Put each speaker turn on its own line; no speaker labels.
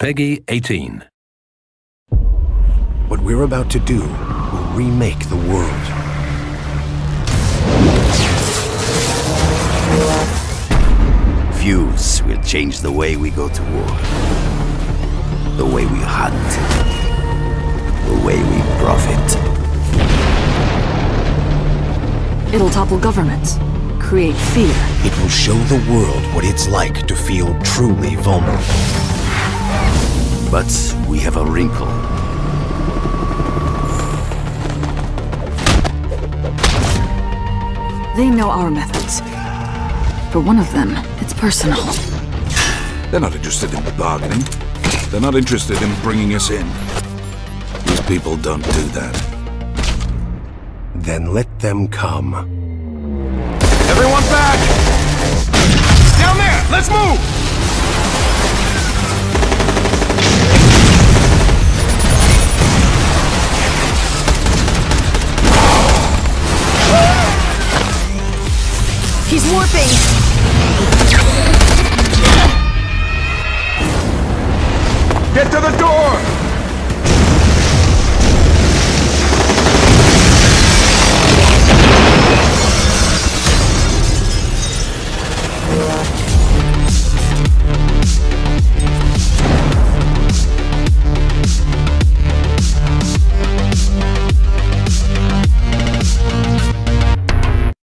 Peggy 18.
What we're about to do will remake the world.
Fuse will change the way we go to war. The way we hunt. The way we profit.
It'll topple governments, create fear.
It will show the world what it's like to feel truly vulnerable.
But we have a wrinkle.
They know our methods. For one of them, it's personal.
They're not interested in bargaining. They're not interested in bringing us in. These people don't do that.
Then let them come.
Everyone back! Down there! Let's move!
He's warping!
Get to the door!